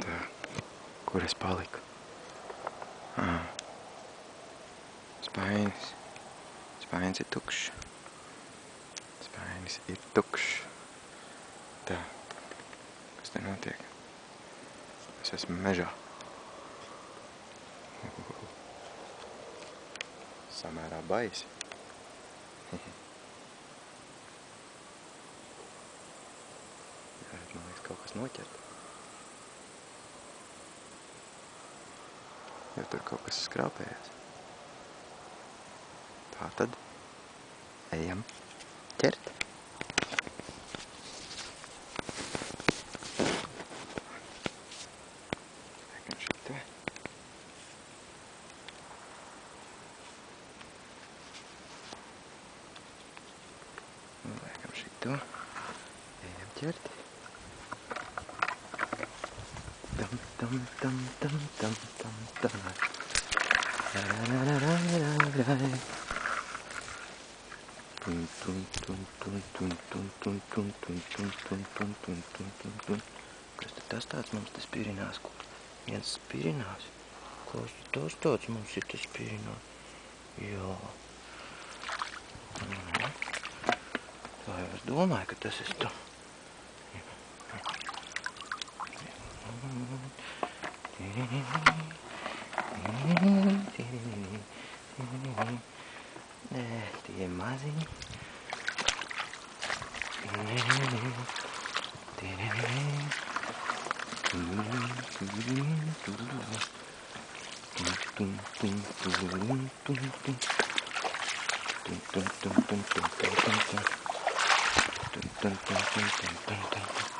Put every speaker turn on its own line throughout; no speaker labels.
Tā, kur es paliku? Ah. Spainis. Spainis ir tukšs. Spainis ir tukšs. Tā. Kas te notiek? Es esmu mežā. Samērā baisi. Man liekas, kaut kas noķert. Jo tur kaut kas skrāpējās. Tā tad ejam ķert. Liekam šitā. Liekam šito. Ejam ķert. Kas tad tas tāds mums tas pirinās? Viens pirinās? Kas tas tāds mums ir tas pirinās? Jā. Mhm. Tā jau es domāju, ka tas ir tu. Die Masing. Dun dun dun dun dun dun dun dun dun dun dun dun dun dun dun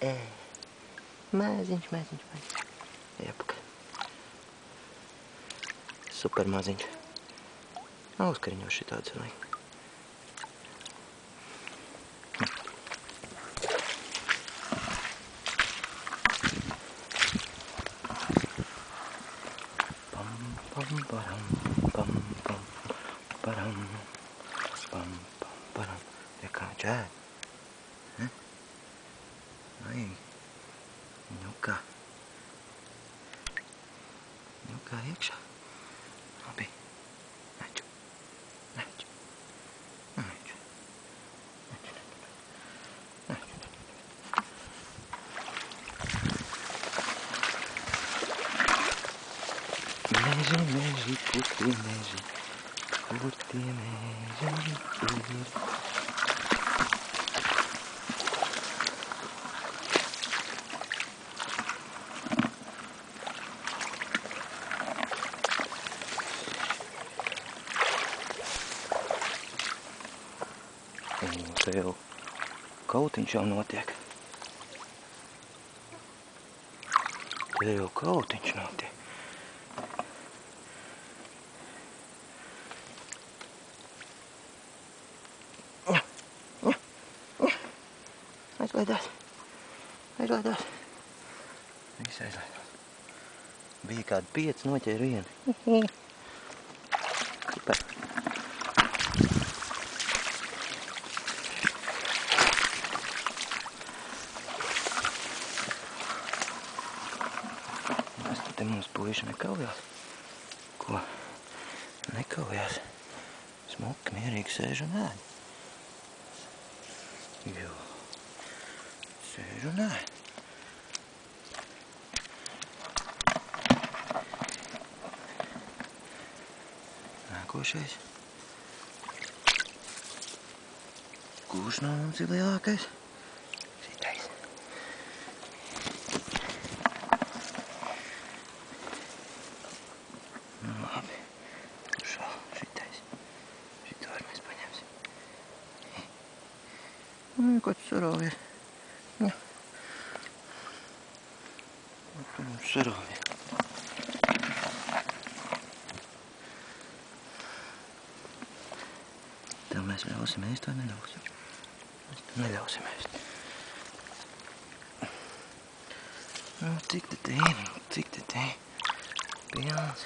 É. Mais gente, mais gente, mais. Época. Super maziņš. Nav uzkariņoši tāds, vai? Pam, pam, param, pam, pam, param, vienkārši e ēd. Aí, minhoca. Minhoca, rexa. Abi. Nacho. Nacho. Nacho. Meji, meji, kuti, meji. Kuti, meji, kuti. Un te jau kautiņš jau notiek. Te jau kautiņš notiek. Aizlaidās. Aizlaidās. Viss aizlaidās. Bija kādi pieci, noķēra vienu. Te mums puiši nekaujās? Ko? Nekaujās. Smuki, mierīgi sēž un ēd. Jo. Sēž un ēd. Nākošais. Kurš no mums ir lielākais? Ну и kot surovi. Ja. Surovi. Tā mēs ļausim ēst vai neļausim? Mēs tam neļausim ēst. Nu, cik te te ir? Cik te te ir? Pilns.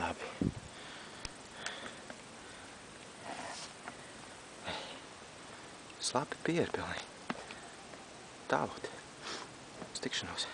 Labi. Slapi pieri pilnīgi. Tālāk. Uz tikšanos.